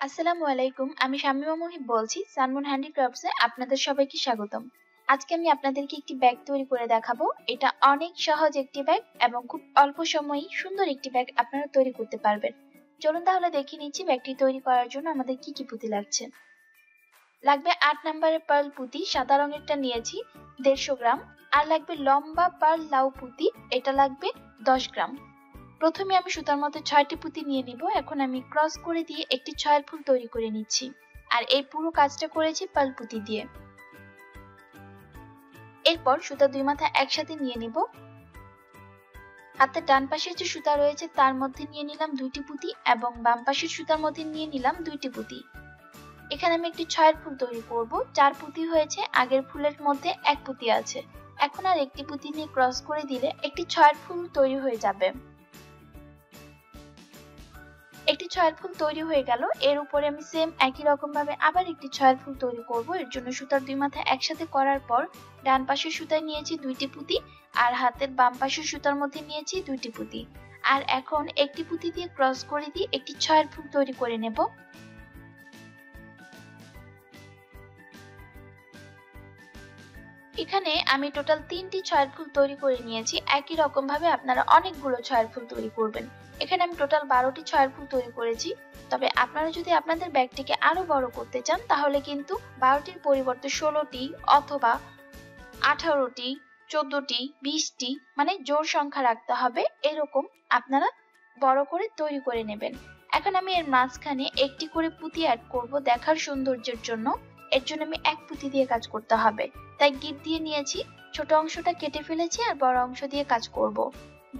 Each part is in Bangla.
আসসালামু আলাইকুম, আমি শামিমা মুহিব বলছি সানমুন হ্যান্ডিক্রাফটসে আপনাদের সবাইকে স্বাগতম। আজকে আমি আপনাদেরকে একটি ব্যাগ তৈরি করে দেখাবো। এটা অনেক সহজ একটি ব্যাগ এবং খুব অল্প সময়েই সুন্দর একটি ব্যাগ আপনারা তৈরি করতে পারবেন। চলুন তাহলে দেখে নিচ্ছি ব্যাগটি তৈরি করার জন্য আমাদের কি কি পুঁতি লাগছে। লাগবে আট নম্বরের পার্ল পুঁতি, সাদা রঙেরটা নিয়েছি, দেড়শো গ্রাম। আর লাগবে লম্বা পার্ল লাউ পুঁতি, এটা লাগবে দশ গ্রাম। প্রথমে আমি সুতার মধ্যে ছয়টি পুঁতি নিয়ে নিব। এখন আমি ক্রস করে দিয়ে একটি ছয়ের ফুল তৈরি করে নিচ্ছি। আর এই পুরো কাজটা করেছি পাল পুঁতি দিয়ে। এরপর সুতা দুই মাথা একসাথে নিয়ে নিব। হাতের ডান পাশের যে সুতা রয়েছে, তার মধ্যে নিয়ে নিলাম দুইটি পুঁতি এবং বাম পাশের সুতার মধ্যে নিয়ে নিলাম দুইটি পুঁতি। এখানে আমি একটি ছয়ের ফুল তৈরি করব। চার পুঁতি হয়েছে, আগের ফুলের মধ্যে এক পুঁতি আছে। এখন আর একটি পুঁতি নিয়ে ক্রস করে দিলে একটি ছয়ের ফুল তৈরি হয়ে যাবে। একটি ছয়ের ফুল তৈরি হয়ে গেল। এর উপরে আমি সেম একই রকম ভাবে আবার একটি ছয়ের ফুল তৈরি করব। এর জন্য সুতার দুই মাথা একসাথে করার পর ডান পাশের সুতায় নিয়েছি দুইটি পুঁতি আর হাতের বাম পাশের সুতার মধ্যে নিয়েছি দুইটি পুঁতি। আর এখন একটি পুঁতি দিয়ে ক্রস করে দিয়ে একটি ছয়ের ফুল তৈরি করে নেব। এখানে আমি টোটাল তিনটি ছয়ের ফুল তৈরি করে নিয়েছি। একই রকম ভাবে আপনারা অনেকগুলো ছয়ের ফুল তৈরি করবেন। এখানে আমি টোটাল বারোটি ছয়ের ফুল তৈরি করেছি। তবে আপনারা যদি আপনাদের ব্যাগটিকে আরও বড় করতে চান, তাহলে কিন্তু বারোটির পরিবর্তে ষোলোটি অথবা আঠারোটি, চোদ্দটি, বিশটি মানে জোর সংখ্যা রাখতে হবে। এরকম আপনারা বড় করে তৈরি করে নেবেন। এখন আমি এর মাঝখানে একটি করে পুঁতি অ্যাড করব দেখার সৌন্দর্যের জন্য। এর জন্য আমি এক পুঁতি দিয়ে কাজ করতে হবে। তাই গিট দিয়ে নিয়েছি, ছোট অংশটা কেটে ফেলেছি আর বড় অংশ দিয়ে কাজ করব।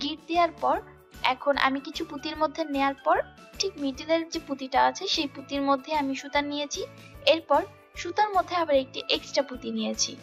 গিট দেওয়ার পর, এখন আমি কিছু পুঁতির মধ্যে নেয়ার পর, ঠিক মিডিলের যে পুঁতিটা আছে সেই পুঁতির মধ্যে আমি সুতা নিয়েছি। এরপর সুতার মধ্যে আবার একটি এক্সট্রা পুঁতি নিয়েছি।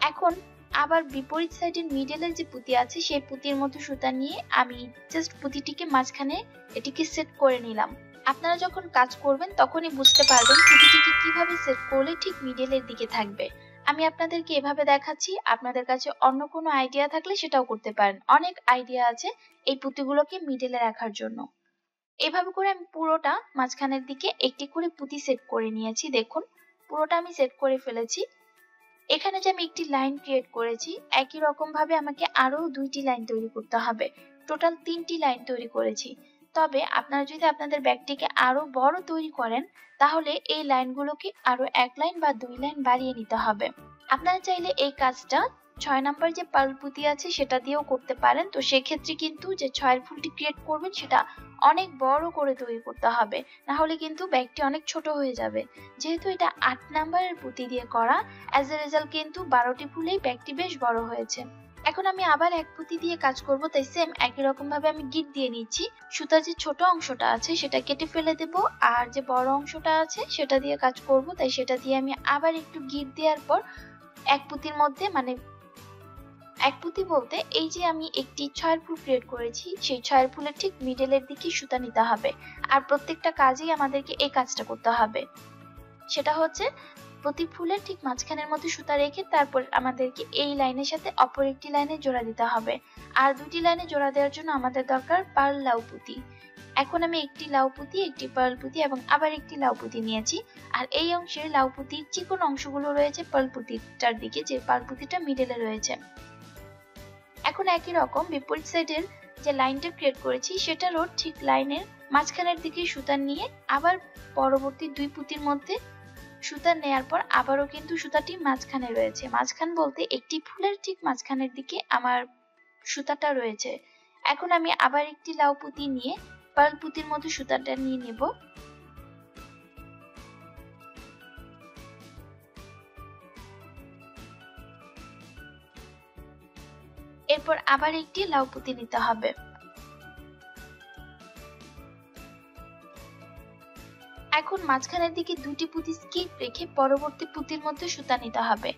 এখন আবার বিপরীত সাইডের মিডলের যে পুঁতি আছে সেই পুঁতির মধ্যে সুতা নিয়ে আমি জাস্ট পুঁতিটিকে মাঝখানে এটিকে সেট করে নিলাম। আপনারা যখন কাজ করবেন, তখনই বুঝতে পারবেন পুঁতিটিকে কীভাবে সেট করলে ঠিক মিডলের দিকে থাকবে। আমি আপনাদেরকে এভাবে দেখাচ্ছি, আপনাদের কাছে অন্য কোনো আইডিয়া থাকলে সেটাও করতে পারেন। অনেক আইডিয়া আছে এই পুঁতিগুলোকে মিডলে রাখার জন্য। এভাবে করে আমি পুরোটা মাঝখানের দিকে একটি করে পুঁতি সেট করে নিয়েছি, দেখুন। পুরোটা আমি সেট করে ফেলেছি। এখানে যে আমি একটি লাইন ক্রিয়েট করেছি, একই রকম ভাবে আমাকে আরও দুইটি লাইন তৈরি করতে হবে। টোটাল তিনটি লাইন তৈরি করেছি। তবে আপনারা যদি আপনাদের ব্যাগটিকে আরও বড় তৈরি করেন, তাহলে এই লাইনগুলোকে আরও এক লাইন বা দুই লাইন বাড়িয়ে নিতে হবে। আপনারা চাইলে এই কাজটা ছয় নাম্বার যে পাল পুঁতি আছে সেটা দিয়েও করতে পারেন। তো সেক্ষেত্রে কিন্তু যে ছয়ের ফুলটি ক্রিয়েট করবেন, সেটা অনেক বড় করে তৈরি করতে হবে। না হলে কিন্তু ব্যাগটি অনেক ছোট হয়ে যাবে। যেহেতু এটা আট নাম্বারের পুঁতি দিয়ে করা অ্যাজ এ রেজাল্ট কিন্তু বারোটি ফুলেই ব্যাগটি বেশ বড় হয়েছে। এখন আমি আবার এক পুঁতি দিয়ে কাজ করব, তাই সেম একই রকম ভাবে আমি গিট দিয়ে নিচ্ছি। সুতার যে ছোট অংশটা আছে, সেটা কেটে ফেলে দেব, আর যে বড় অংশটা আছে, সেটা দিয়ে কাজ করব, তাই সেটা দিয়ে আমি আবার একটু গিট দেওয়ার পর এক পুঁতির মধ্যে মানে এক পুঁতি বলতে এই যে আমি একটি ছয়ের ফুল ক্রিয়েট করেছি, সেই ছয়ের ফুলের ঠিক মিডলের দিকে সুতা নিতে হবে। আর প্রত্যেকটা কাজেই আমাদেরকে এই কাজটা করতে হবে। সেটা হচ্ছে প্রতি ফুলের ঠিক মাঝখানের মধ্যে সুতা রেখে তারপর আমাদেরকে এই লাইনের সাথে অপর একটি লাইনে জোড়া দিতে হবে। আর দুটি লাইনে জোড়া দেওয়ার জন্য আমাদের দরকার পার্ল লাউ পুঁতি। এখন আমি একটি লাউ পুঁতি, একটি পার্ল পুঁতি এবং আবার একটি লাউ পুঁতি নিয়েছি। আর এই অংশের লাউ পুঁতির চিকন অংশগুলো রয়েছে পার্ল পুঁতিটার দিকে, যে পার্ল পুঁতিটা মিডলে রয়েছে। এখন একই রকম বিপরীত সাইডের যে লাইনটা ক্রিয়েট করেছি, সেটারও ঠিক লাইনের মাঝখানের দিকে সুতা নিয়ে আবার পরবর্তী দুই পুঁতির মধ্যে সুতা নেয়ার পর আবারও কিন্তু সুতাটি মাঝখানে রয়েছে। মাঝখান বলতে একটি ফুলের ঠিক মাঝখানের দিকে আমার সুতাটা রয়েছে। এখন আমি আবার একটি লাউ পুঁতি নিয়ে পার্ল পুঁতির মধ্যে সুতাটা নিয়ে নেব। এরপর আবার একটি লাউ পুঁতি নিতে হবে। এখন মাঝখানের দিকে দুটি পুঁতি স্কিপ রেখে পরবর্তী পুঁতির মধ্যে সুতা নিতে হবে।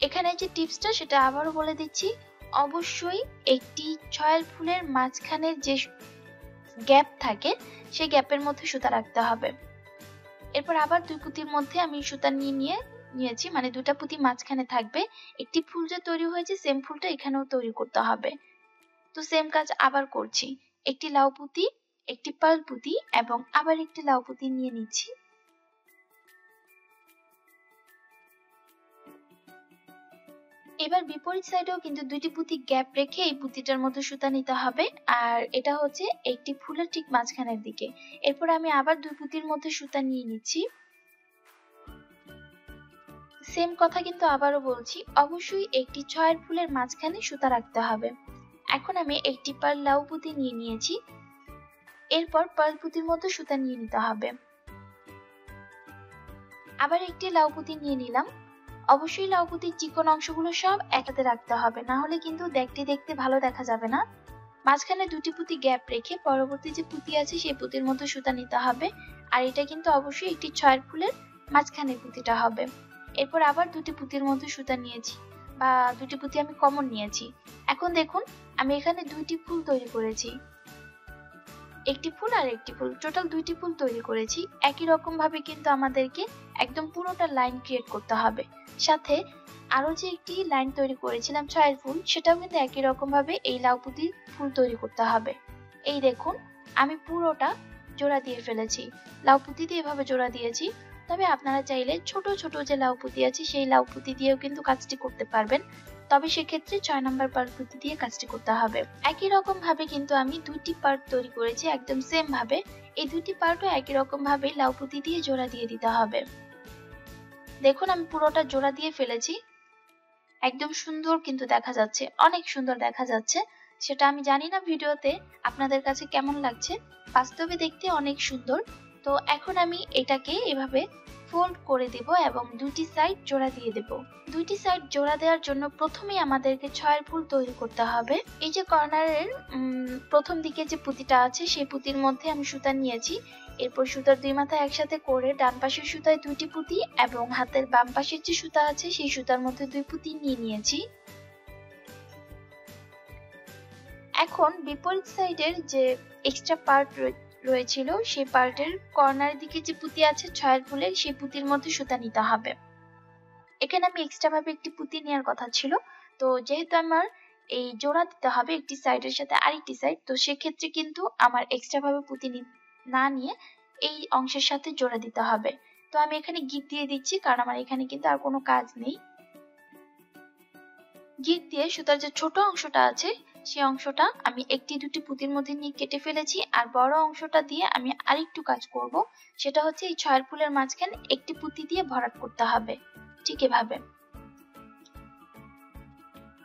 এখানে যে টিপসটা সেটা আবারও বলে দিচ্ছি। অবশ্যই একটি ছয়ের ফুলের মাঝখানে যে গ্যাপ থাকে সেই গ্যাপের মধ্যে সুতা রাখতে হবে। এরপর আবার দুই পুঁতির মধ্যে আমি সুতা নিয়ে নিয়ে নিয়েছি মানে দুটা পুঁতি মাঝখানে থাকবে। একটি ফুল যে তৈরি হয়েছে সেম ফুলটা এখানেও তৈরি করতে হবে। তো সেম কাজ আবার করছি। একটি লাউ পুঁতি একটি পার্ল পুঁতি এবং আবার একটি লাউ পুঁতি নিয়ে নিচ্ছি। এবার বিপরীত সাইডেও কিন্তু দুইটি পুঁতি গ্যাপ রেখে এই পুঁতিটার মধ্যে সুতা নিতে হবে। আর এটা হচ্ছে একটি ফুলের ঠিক মাঝখানের দিকে। এরপর আমি আবার দুই পুঁতির মধ্যে সুতা নিয়ে নিচ্ছি। সেম কথা কিন্তু আবারও বলছি, অবশ্যই একটি ছয়ের ফুলের মাঝখানে সুতা রাখতে হবে। এখন আমি একটি পার্ল লাউ পুঁতি নিয়ে নিয়েছি। এরপর পার্ল পুঁতির মধ্যে সুতা নিয়ে নিতে হবে। আবার একটি লাউ পুঁতি নিয়ে নিলাম। অবশ্যই লাউ পুঁতির চিকন অংশগুলো সব একসাথে রাখতে হবে, না হলে কিন্তু দেখতে দেখতে ভালো দেখা যাবে না। মাঝখানে দুটি পুঁতি গ্যাপ রেখে পরবর্তী যে পুঁতি আছে, সেই পুঁতির মতো সুতা নিতে হবে। আর এটা কিন্তু অবশ্যই একটি ছয়ের ফুলের মাঝখানে পুঁতিটা হবে। এরপর আবার দুটি পুঁতির মতো সুতা নিয়েছি, বা দুটি পুঁতি আমি কমন নিয়েছি। এখন দেখুন, আমি এখানে দুইটি ফুল তৈরি করেছি। একটি ফুল আর একটি ফুল। টোটাল দুইটি ফুল তৈরি করেছি। একই রকম ভাবে কিন্তু আমাদেরকে একদম পুরোটা লাইন ক্রিয়েট করতে হবে। সাথে আরও যে একটি লাইন তৈরি করেছিলাম ছয়ের ফুল, সেটাও কিন্তু একই রকম ভাবে এই লাউ পুঁতির ফুল তৈরি করতে হবে। এই দেখুন, আমি পুরোটা জোড়া দিয়ে ফেলেছি। লাউ পুঁতি দিয়ে এভাবে জোড়া দিয়েছি। তবে আপনারা চাইলে ছোট ছোট যে লাউ পুঁতি আছে, সেই লাউ পুঁতি দিয়েও কিন্তু কাজটি করতে পারবেন। তবে সেক্ষেত্রে ছয় নম্বর পার্ট পুঁতি দিয়ে কাজটি করতে হবে। একই রকম ভাবে কিন্তু আমি দুটি পার্ট তৈরি করেছি, একদম সেম ভাবে। এই দুটি পার্টও একই রকম ভাবে লাউ পুঁতি দিয়ে জোড়া দিয়ে দিতে হবে। দেখুন, আমি পুরোটা জোড়া দিয়ে ফেলেছি। একদম সুন্দর কিন্তু দেখা যাচ্ছে, অনেক সুন্দর দেখা যাচ্ছে। সেটা আমি জানি না ভিডিওতে, আপনাদের কাছে কেমন লাগছে? বাস্তবে দেখতে অনেক সুন্দর। তো এখন আমি এটাকে এভাবে ফোল্ড করে দেব এবং দুটি সাইড জোড়া দিয়ে দেব। দুটি সাইড জোড়া দেওয়ার জন্য প্রথমেই আমাদেরকে ছয়ের ফুল তৈরি করতে হবে। এই যে কর্নারের প্রথম দিকে যে পুঁতিটা আছে, সেই পুঁতির মধ্যে আমি সুতা নিয়েছি। এরপর সুতার দুই মাথা একসাথে করে ডান পাশের সুতায় দুটি পুঁতি এবং হাতের বাম পাশের যে সুতা আছে, সেই সুতার মধ্যে দুই পুঁতি নিয়ে নিয়েছি। এখন বিপরীত সাইডের যে এক্সট্রা পার্ট রয়েছিল, সেই পার্টের কর্নার দিকে যে পুঁতি আছে ছয়ের ফুলের সেই পুঁতির মধ্যে সুতা নিতে হবে। এখানে আমি এক্সট্রা ভাবে একটি পুঁতি নেওয়ার কথা ছিল। তো যেহেতু আমার এই জোড়া দিতে হবে একটি সাইডের সাথে আরেকটি সাইড তো সেক্ষেত্রে কিন্তু আমার এক্সট্রা ভাবে পুঁতি না নিয়ে এই অংশের সাথে জোড়া দিতে হবে। তো আমি এখানে গিট দিয়ে দিচ্ছি, কারণ আমার এখানে কিন্তু আর কোনো কাজ নেই। গিট দিয়ে সুতার যে ছোট অংশটা আছে সেই অংশটা আমি একটি দুটি পুঁতির মধ্যে নিয়ে কেটে ফেলেছি, আর বড় অংশটা দিয়ে আমি আরেকটু কাজ করব। সেটা হচ্ছে এই ছয়ের ফুলের মাঝখানে একটি পুঁতি দিয়ে ভরাট করতে হবে, ঠিক এভাবে।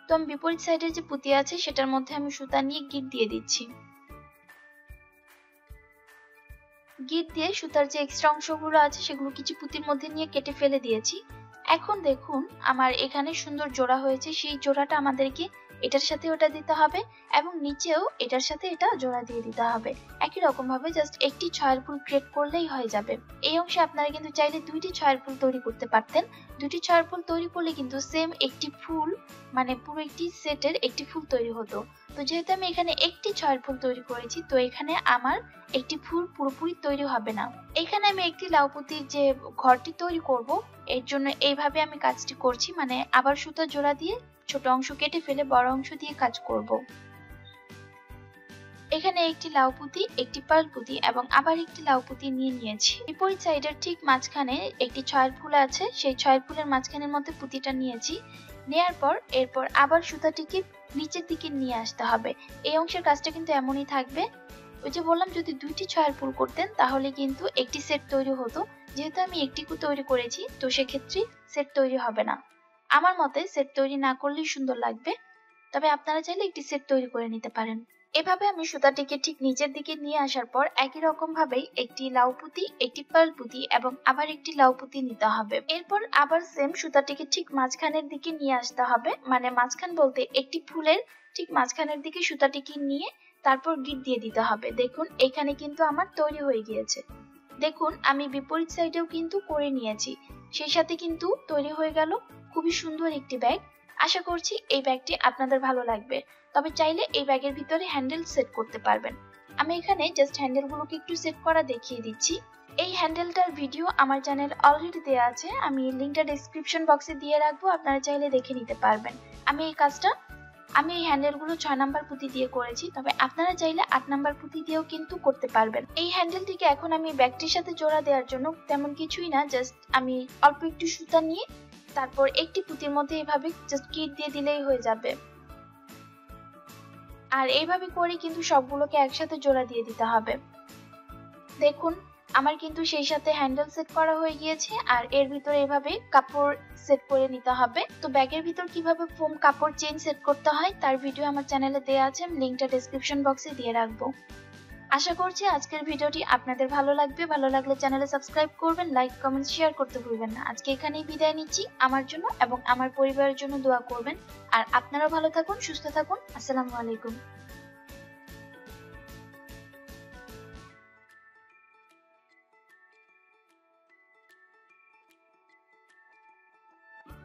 তো আমি বিপরীত সাইডের যে পুঁতি আছে, সেটার মধ্যে আমি সুতা নিয়ে গিট দিয়ে দিচ্ছি। গিট দিয়ে সুতার যে এক্সট্রা অংশগুলো আছে, সেগুলো কিছু পুঁতির মধ্যে নিয়ে কেটে ফেলে দিয়েছি। এখন দেখুন, আমার এখানে সুন্দর জোড়া হয়েছে, সেই জোড়াটা আমাদেরকে এটার সাথে ওটা দিতে হবে এবং নিচেও এটার সাথে এটা জোড়া দিয়ে দিতে হবে। একই রকম ভাবে জাস্ট একটি ছয়ের ফুল ক্রিয়েট করলেই হয়ে যাবে। এই অংশে আপনারা কিন্তু চাইলে দুইটি ছয়ের ফুল তৈরি করতে পারতেন। দুটি ছয়ের ফুল তৈরি করলে কিন্তু সেম একটি ফুল মানে পুরো একটি সেটের একটি ফুল তৈরি হতো। তো যেহেতু আমি এখানে একটি ছয়ের ফুল তৈরি করেছি, তো এখানে আমার একটি ফুল পুরোপুরি তৈরি হবে না। এখানে আমি একটি লাউপুতির যে ঘরটি তৈরি করব, এর জন্য এইভাবে আমি কাজটি করছি মানে আবার সুতা জোড়া দিয়ে ছোট অংশ কেটে ফেলে বড় অংশ দিয়ে কাজ করব। এখানে একটি লাউ পুঁতি, একটি পার্ল পুঁতি এবং আবার একটি লাউ পুঁতি নিয়ে নিয়েছি। বিপরীত সাইডের ঠিক মাঝখানে একটি ছয়ের ফুল আছে। সেই ছয়ের ফুলের মাঝখানের মধ্যে পুঁতিটা নিয়েছি। নেয়ার পর, এরপর আবার সুতাটিকে নিচের দিকে নিয়ে আসতে হবে। এই অংশের কাজটা কিন্তু এমনই থাকবে। ওই যে বললাম, যদি দুইটি ছয়ের ফুল করতেন, তাহলে কিন্তু একটি সেট তৈরি হতো। যেহেতু আমি একটি তৈরি করেছি, তো সেক্ষেত্রে সেট তৈরি হবে না। আমার মতে সেট তৈরি না করলেই সুন্দর লাগবে। তবে আপনারা চাইলে একটি সেট তৈরি করে নিতে পারেন। এভাবে আমি সুতাটিকে ঠিক নিচের দিকে নিয়ে আসার পর একই রকম ভাবেই একটি লাউ পুঁতি, একটি পাল পুঁতি এবং আবার একটি লাউ পুঁতি নিতে হবে। এরপর আবার সেম সুতাটিকে ঠিক মাঝখানের দিকে নিয়ে আসতে হবে। মানে মাঝখান বলতে একটি ফুলের ঠিক মাঝখানের দিকে সুতাটিকে নিয়ে তারপর গিট দিয়ে দিতে হবে। দেখুন, এখানে কিন্তু আমার তৈরি হয়ে গিয়েছে। দেখুন, আমি বিপরীত সাইডেও কিন্তু করে নিয়েছি। সেই সাথে কিন্তু তৈরি হয়ে গেল। খুবই সুন্দর একটি ব্যাগ আশা করছি এই ব্যাগটি আপনাদের ভালো লাগবে। তবে চাইলে এই ব্যাগের ভিতরে হ্যান্ডেল সেট করতে পারবেন। আমি এখানে জাস্ট হ্যান্ডেলগুলোকে একটু সেট করা দেখিয়ে দিচ্ছি। এই হ্যান্ডেলটার ভিডিও আমার চ্যানেল অলরেডি দেওয়া আছে। আমি লিঙ্কটা ডিসক্রিপশন বক্সে দিয়ে রাখব, আপনারা চাইলে দেখে নিতে পারবেন। আমি এই কাজটা, আমি এই হ্যান্ডেলগুলো ছয় নাম্বার পুঁতি দিয়ে করেছি। তবে আপনারা চাইলে আট নাম্বার পুঁতি দিয়েও কিন্তু করতে পারবেন। এই হ্যান্ডেলটিকে এখন আমি ব্যাগটির সাথে জোড়া দেওয়ার জন্য তেমন কিছুই না জাস্ট আমি অল্প একটু সুতা নিয়ে তারপর একটি পুঁতির মধ্যে এইভাবে জাস্ট কিট দিয়ে দিলেই হয়ে যাবে। আর এইভাবে করে কিন্তু সবগুলোকে একসাথে জোড়া দিয়ে দিতে হবে। দেখুন, আমার কিন্তু সেই সাথে হ্যান্ডেল সেট করা হয়ে গিয়েছে আর এর ভিতরে এভাবে কাপড় সেট করে নিতে হবে। তো ব্যাগের ভিতর কীভাবে ফোম কাপড় চেন সেট করতে হয়, তার ভিডিও আমার চ্যানেলে দেওয়া আছে, আমি লিঙ্কটা ডেসক্রিপশন বক্সে দিয়ে রাখব। আশা করছি আজকের ভিডিওটি আপনাদের ভালো লাগবে। ভালো লাগলে চ্যানেলে সাবস্ক্রাইব করবেন, লাইক, কমেন্ট, শেয়ার করতে ভুলবেন না। আজকে এখানেই বিদায় নিচ্ছি আমার জন্য এবং আমার পরিবারের জন্য দোয়া করবেন। আর আপনারাও ভালো থাকুন, সুস্থ থাকুন। আসসালামু আলাইকুম।